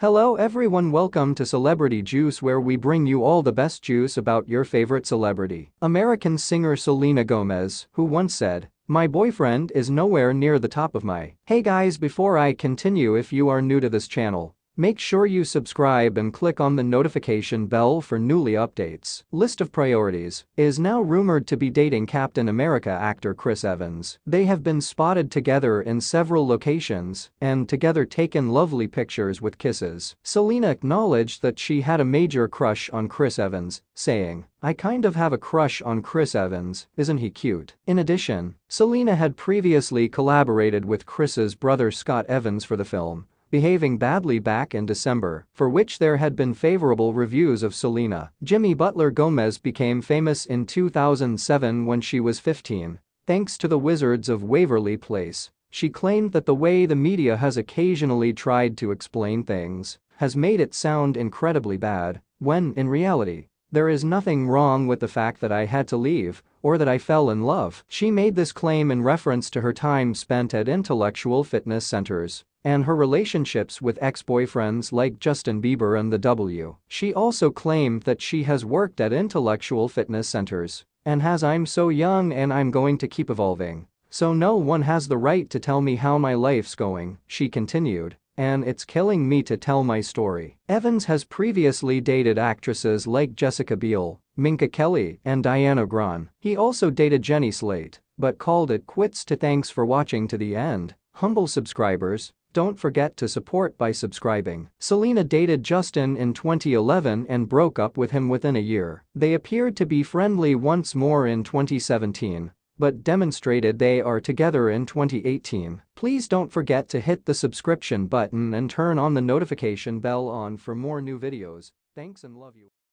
Hello everyone welcome to Celebrity Juice where we bring you all the best juice about your favorite celebrity. American singer Selena Gomez, who once said, my boyfriend is nowhere near the top of my. Hey guys before I continue if you are new to this channel, Make sure you subscribe and click on the notification bell for newly updates. List of priorities is now rumored to be dating Captain America actor Chris Evans. They have been spotted together in several locations and together taken lovely pictures with kisses. Selena acknowledged that she had a major crush on Chris Evans, saying, I kind of have a crush on Chris Evans, isn't he cute? In addition, Selena had previously collaborated with Chris's brother Scott Evans for the film, behaving badly back in December, for which there had been favorable reviews of Selena. Jimmy Butler Gomez became famous in 2007 when she was 15, thanks to the Wizards of Waverly Place. She claimed that the way the media has occasionally tried to explain things has made it sound incredibly bad, when, in reality, there is nothing wrong with the fact that I had to leave or that I fell in love. She made this claim in reference to her time spent at intellectual fitness centers and her relationships with ex-boyfriends like Justin Bieber and the W. She also claimed that she has worked at intellectual fitness centers and has I'm so young and I'm going to keep evolving. So no one has the right to tell me how my life's going, she continued. And it's killing me to tell my story. Evans has previously dated actresses like Jessica Biel, Minka Kelly, and Dianna Agron. He also dated Jenny Slate, but called it quits to thanks for watching to the end. Humble subscribers, don't forget to support by subscribing. Selena dated Justin in 2011 and broke up with him within a year. They appeared to be friendly once more in 2017 but demonstrated they are together in 2018. Please don't forget to hit the subscription button and turn on the notification bell on for more new videos. Thanks and love you.